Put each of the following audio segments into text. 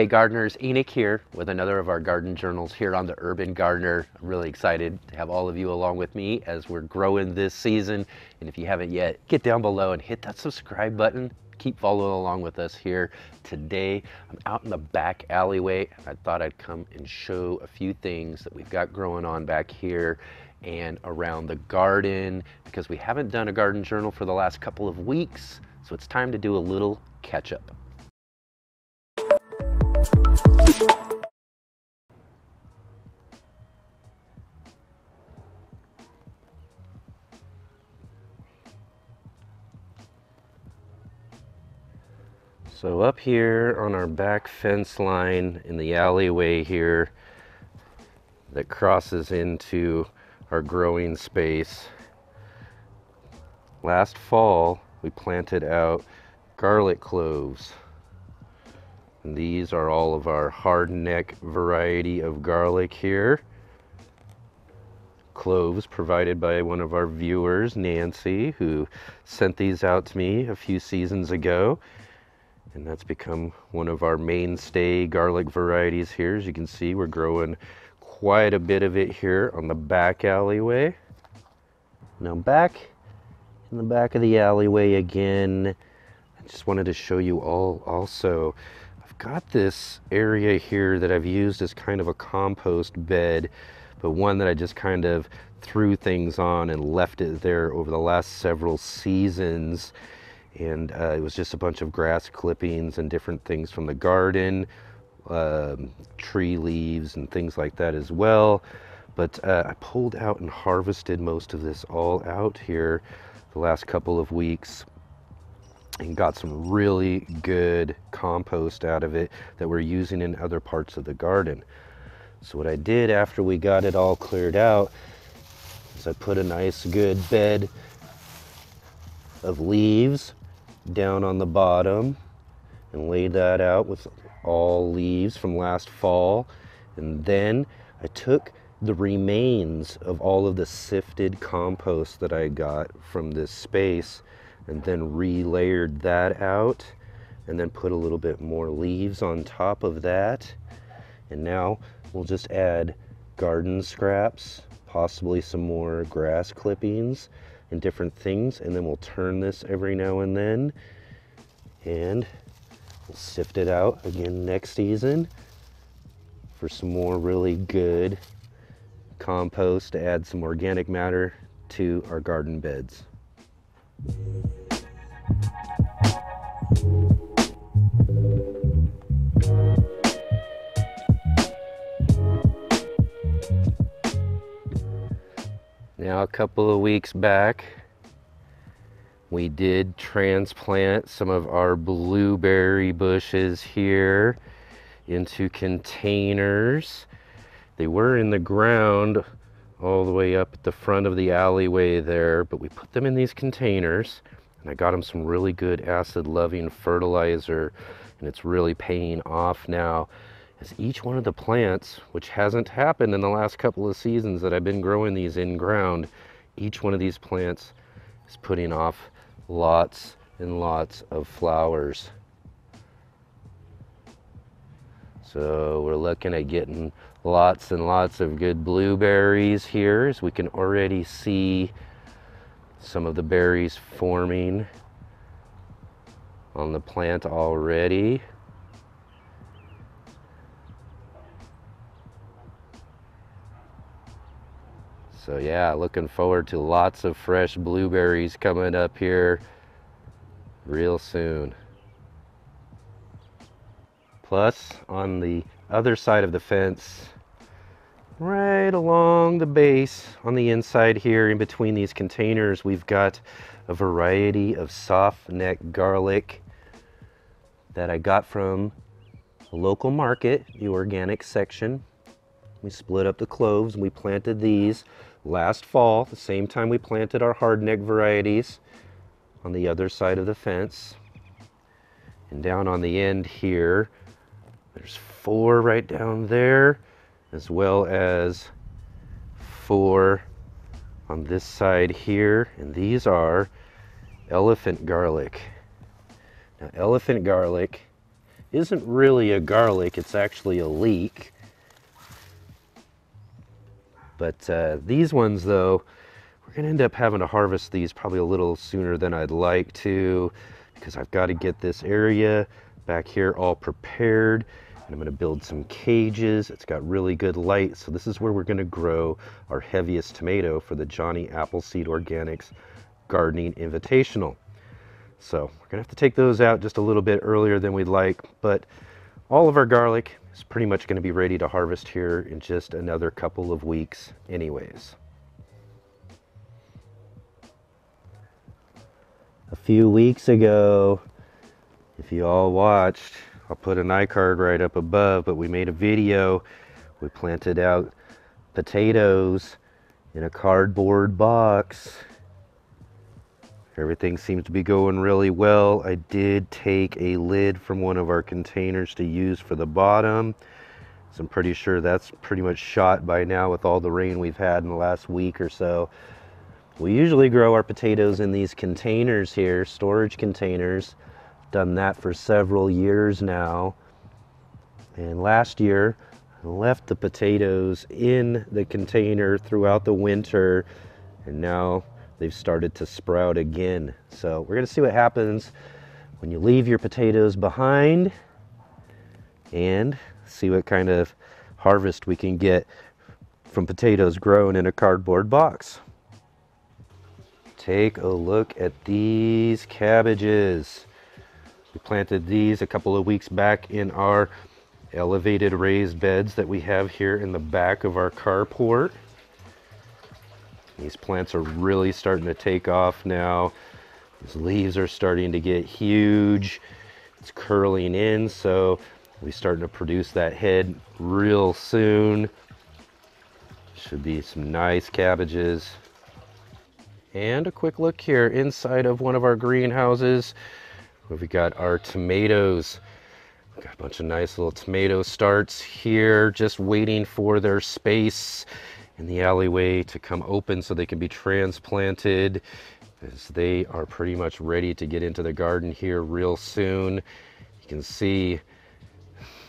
Hey gardeners, Enoch here with another of our garden journals here on the Urban Gardener. I'm really excited to have all of you along with me as we're growing this season. And if you haven't yet, get down below and hit that subscribe button. Keep following along with us here. Today, I'm out in the back alleyway. I thought I'd come and show a few things that we've got growing on back here and around the garden because we haven't done a garden journal for the last couple of weeks. So it's time to do a little catch up. So up here on our back fence line in the alleyway here that crosses into our growing space, last fall we planted out garlic cloves. And these are all of our hardneck variety of garlic here. Cloves provided by one of our viewers, Nancy, who sent these out to me a few seasons ago and that's become one of our mainstay garlic varieties here. As you can see, we're growing quite a bit of it here on the back alleyway. Now back in the back of the alleyway again, I just wanted to show you all also, I've got this area here that I've used as kind of a compost bed, but one that I just kind of threw things on and left it there over the last several seasons and uh, it was just a bunch of grass clippings and different things from the garden, um, tree leaves and things like that as well. But uh, I pulled out and harvested most of this all out here the last couple of weeks and got some really good compost out of it that we're using in other parts of the garden. So what I did after we got it all cleared out is I put a nice good bed of leaves down on the bottom and laid that out with all leaves from last fall. And then I took the remains of all of the sifted compost that I got from this space and then relayered that out and then put a little bit more leaves on top of that. And now we'll just add garden scraps, possibly some more grass clippings and different things. And then we'll turn this every now and then and we'll sift it out again next season for some more really good compost to add some organic matter to our garden beds. Now a couple of weeks back, we did transplant some of our blueberry bushes here into containers. They were in the ground all the way up at the front of the alleyway there, but we put them in these containers and I got them some really good acid loving fertilizer and it's really paying off now as each one of the plants, which hasn't happened in the last couple of seasons that I've been growing these in ground, each one of these plants is putting off lots and lots of flowers. So we're looking at getting lots and lots of good blueberries here as we can already see some of the berries forming on the plant already. So yeah, looking forward to lots of fresh blueberries coming up here real soon. Plus, on the other side of the fence, right along the base on the inside here in between these containers, we've got a variety of soft neck garlic that I got from a local market, the organic section. We split up the cloves and we planted these last fall, the same time we planted our hardneck varieties on the other side of the fence. And down on the end here, there's four right down there, as well as four on this side here. And these are elephant garlic. Now, elephant garlic isn't really a garlic, it's actually a leek. But uh, these ones though, we're gonna end up having to harvest these probably a little sooner than I'd like to because I've got to get this area back here all prepared and I'm going to build some cages. It's got really good light. So this is where we're going to grow our heaviest tomato for the Johnny Appleseed Organics Gardening Invitational. So we're to have to take those out just a little bit earlier than we'd like, but all of our garlic is pretty much going to be ready to harvest here in just another couple of weeks anyways. A few weeks ago, if you all watched, I'll put an iCard right up above, but we made a video. We planted out potatoes in a cardboard box. Everything seems to be going really well. I did take a lid from one of our containers to use for the bottom. So I'm pretty sure that's pretty much shot by now with all the rain we've had in the last week or so. We usually grow our potatoes in these containers here, storage containers done that for several years now. And last year, I left the potatoes in the container throughout the winter, and now they've started to sprout again. So we're to see what happens when you leave your potatoes behind and see what kind of harvest we can get from potatoes grown in a cardboard box. Take a look at these cabbages. We planted these a couple of weeks back in our elevated raised beds that we have here in the back of our carport. These plants are really starting to take off now. These leaves are starting to get huge. It's curling in, so we're starting to produce that head real soon. Should be some nice cabbages. And a quick look here inside of one of our greenhouses. We've got our tomatoes. We've got a bunch of nice little tomato starts here, just waiting for their space in the alleyway to come open so they can be transplanted as they are pretty much ready to get into the garden here real soon. You can see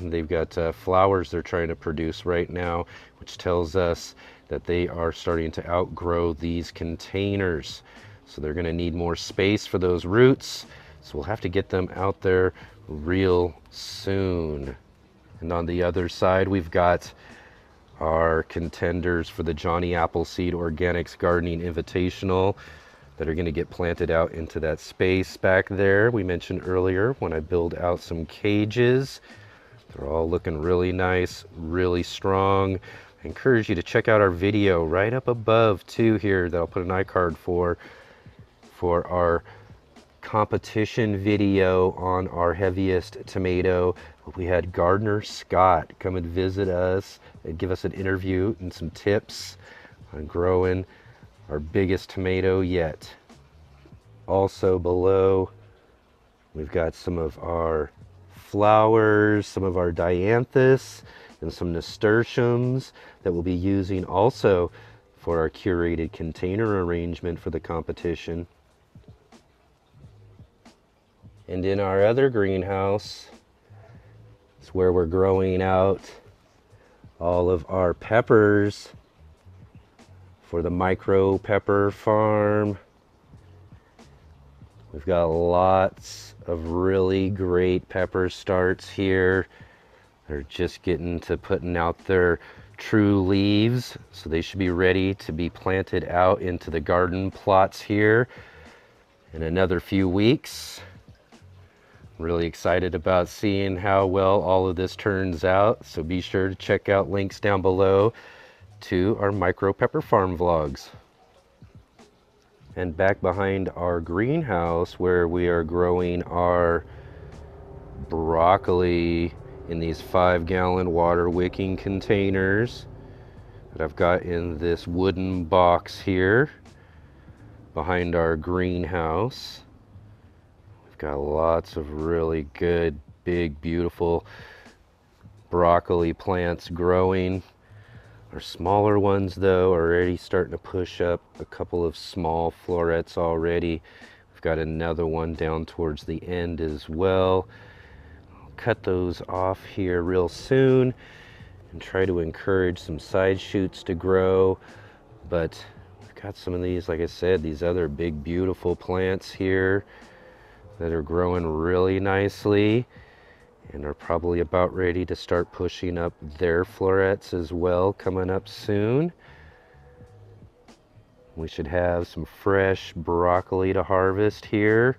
they've got uh, flowers they're trying to produce right now, which tells us that they are starting to outgrow these containers. So they're gonna need more space for those roots. So we'll have to get them out there real soon. And on the other side, we've got our contenders for the Johnny Appleseed Organics Gardening Invitational that are going to get planted out into that space back there we mentioned earlier when I build out some cages. They're all looking really nice, really strong. I encourage you to check out our video right up above too here that I'll put an iCard for for our competition video on our heaviest tomato. We had Gardener Scott come and visit us and give us an interview and some tips on growing our biggest tomato yet. Also below, we've got some of our flowers, some of our dianthus, and some nasturtiums that we'll be using also for our curated container arrangement for the competition. And in our other greenhouse, it's where we're growing out all of our peppers for the micro pepper farm. We've got lots of really great pepper starts here. They're just getting to putting out their true leaves, so they should be ready to be planted out into the garden plots here in another few weeks. Really excited about seeing how well all of this turns out. So be sure to check out links down below to our micro pepper farm vlogs. And back behind our greenhouse where we are growing our broccoli in these five gallon water wicking containers that I've got in this wooden box here behind our greenhouse. Got lots of really good, big, beautiful broccoli plants growing. Our smaller ones, though, are already starting to push up a couple of small florets already. We've got another one down towards the end as well. I'll cut those off here real soon and try to encourage some side shoots to grow. But I've got some of these, like I said, these other big beautiful plants here that are growing really nicely and are probably about ready to start pushing up their florets as well coming up soon. We should have some fresh broccoli to harvest here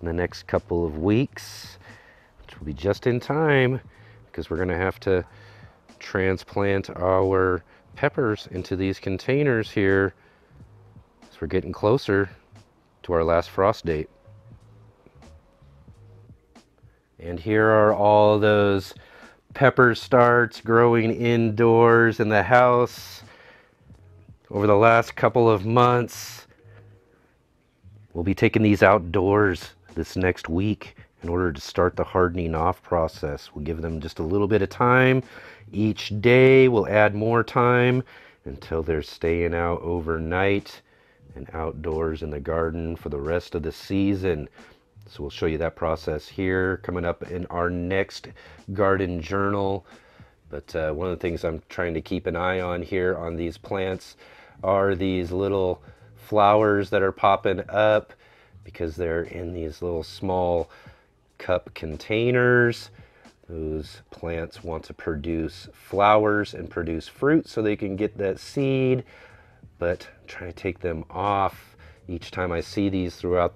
in the next couple of weeks, which will be just in time because we're going to have to transplant our peppers into these containers here as we're getting closer to our last frost date. And here are all those pepper starts growing indoors in the house over the last couple of months. We'll be taking these outdoors this next week in order to start the hardening off process. We'll give them just a little bit of time. Each day we'll add more time until they're staying out overnight and outdoors in the garden for the rest of the season. So we'll show you that process here coming up in our next garden journal. But uh, one of the things I'm trying to keep an eye on here on these plants are these little flowers that are popping up because they're in these little small cup containers. Those plants want to produce flowers and produce fruit so they can get that seed, but trying to take them off each time I see these throughout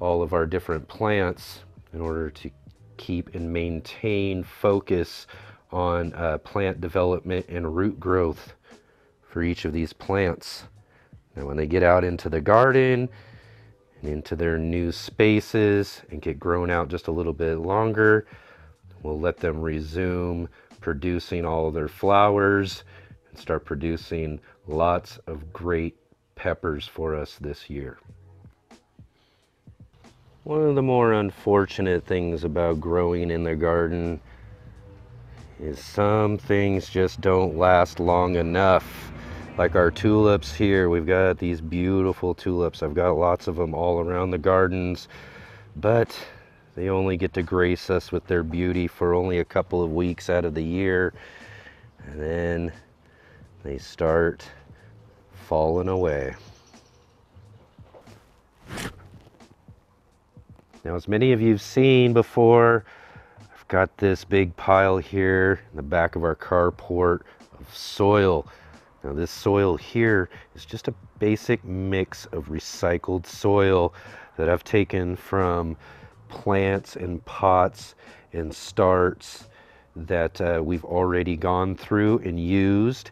all of our different plants in order to keep and maintain focus on uh, plant development and root growth for each of these plants. Now when they get out into the garden and into their new spaces and get grown out just a little bit longer, we'll let them resume producing all their flowers and start producing lots of great peppers for us this year. One of the more unfortunate things about growing in the garden is some things just don't last long enough. Like our tulips here, we've got these beautiful tulips. I've got lots of them all around the gardens, but they only get to grace us with their beauty for only a couple of weeks out of the year. And then they start falling away. Now, as many of you have seen before, I've got this big pile here in the back of our carport of soil. Now, this soil here is just a basic mix of recycled soil that I've taken from plants and pots and starts that uh, we've already gone through and used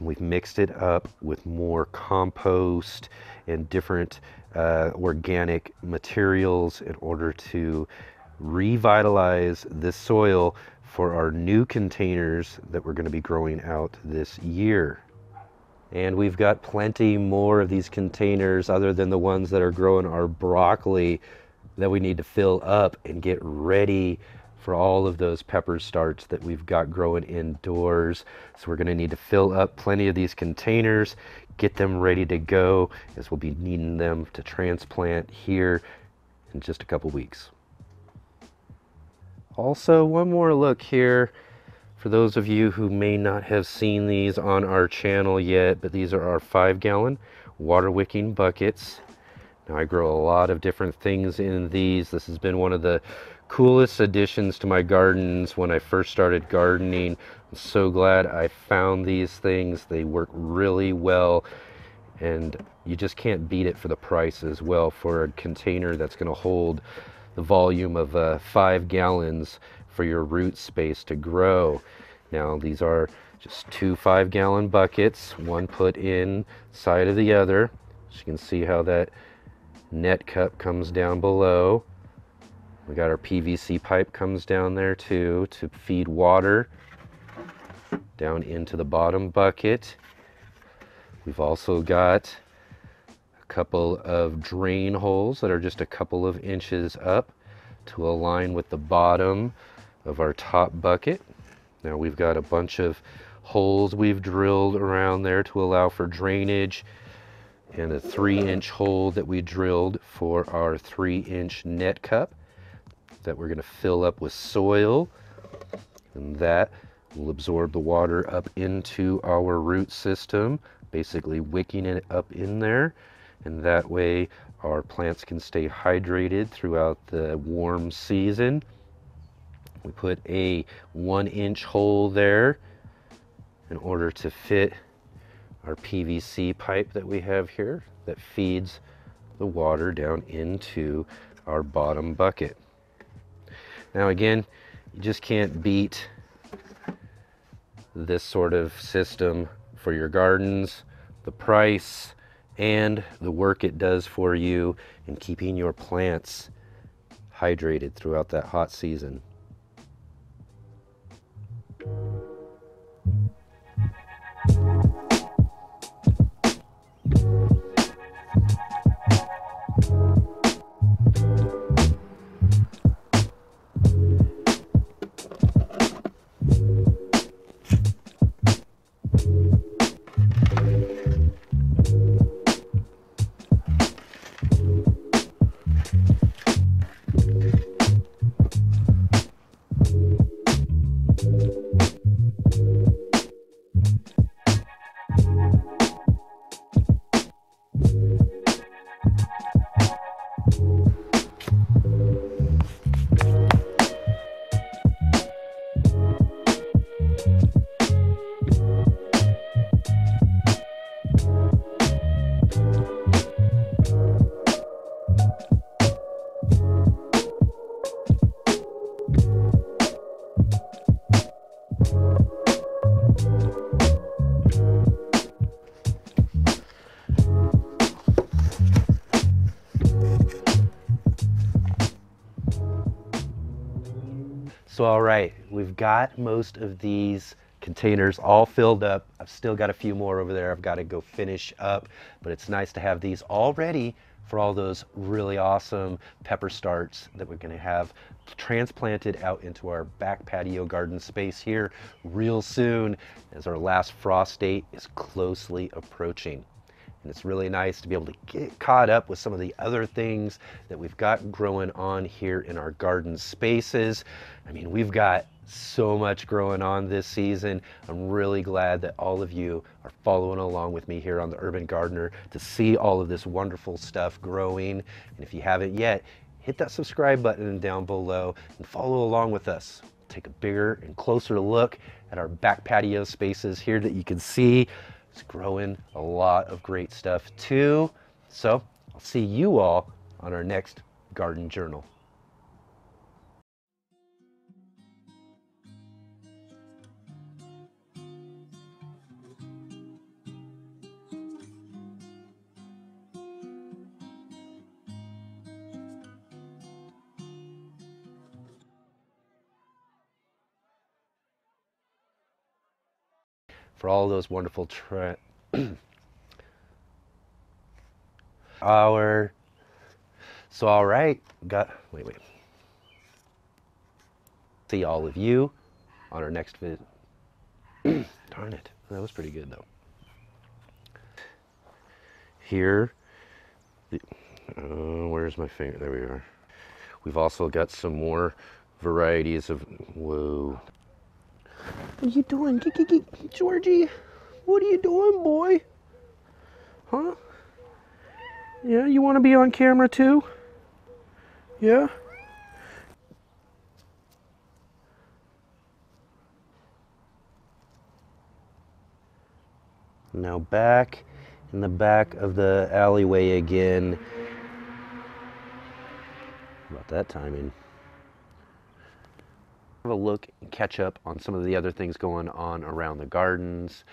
and we've mixed it up with more compost and different uh, organic materials in order to revitalize this soil for our new containers that we're going to be growing out this year. And we've got plenty more of these containers other than the ones that are growing our broccoli that we need to fill up and get ready for all of those pepper starts that we've got growing indoors. So we're going to need to fill up plenty of these containers, get them ready to go as we'll be needing them to transplant here in just a couple weeks. Also, one more look here for those of you who may not have seen these on our channel yet, but these are our five gallon water wicking buckets. Now I grow a lot of different things in these. This has been one of the coolest additions to my gardens when I first started gardening. I'm so glad I found these things. They work really well and you just can't beat it for the price as well for a container that's going to hold the volume of uh, five gallons for your root space to grow. Now these are just two five gallon buckets, one put in side of the other. So you can see how that net cup comes down below. We got our PVC pipe comes down there too to feed water down into the bottom bucket. We've also got a couple of drain holes that are just a couple of inches up to align with the bottom of our top bucket. Now we've got a bunch of holes we've drilled around there to allow for drainage and a three inch hole that we drilled for our three inch net cup that we're going to fill up with soil. And that will absorb the water up into our root system, basically wicking it up in there. And that way our plants can stay hydrated throughout the warm season. We put a one inch hole there in order to fit our PVC pipe that we have here that feeds the water down into our bottom bucket. Now again, you just can't beat this sort of system for your gardens, the price, and the work it does for you in keeping your plants hydrated throughout that hot season. So, all right, we've got most of these containers all filled up. I've still got a few more over there I've got to go finish up, but it's nice to have these all ready for all those really awesome pepper starts that we're going to have transplanted out into our back patio garden space here real soon as our last frost date is closely approaching. And it's really nice to be able to get caught up with some of the other things that we've got growing on here in our garden spaces. I mean, we've got so much growing on this season. I'm really glad that all of you are following along with me here on the Urban Gardener to see all of this wonderful stuff growing. And if you haven't yet, hit that subscribe button down below and follow along with us. Take a bigger and closer look at our back patio spaces here that you can see. It's growing a lot of great stuff too. So I'll see you all on our next garden journal. For all those wonderful tra- our so all right got wait wait. See all of you on our next visit darn it that was pretty good though. Here the, uh, where's my finger there we are. We've also got some more varieties of whoa what are you doing? Georgie, what are you doing, boy? Huh? Yeah, you want to be on camera too? Yeah? Now back in the back of the alleyway again. About that timing have a look and catch up on some of the other things going on around the gardens.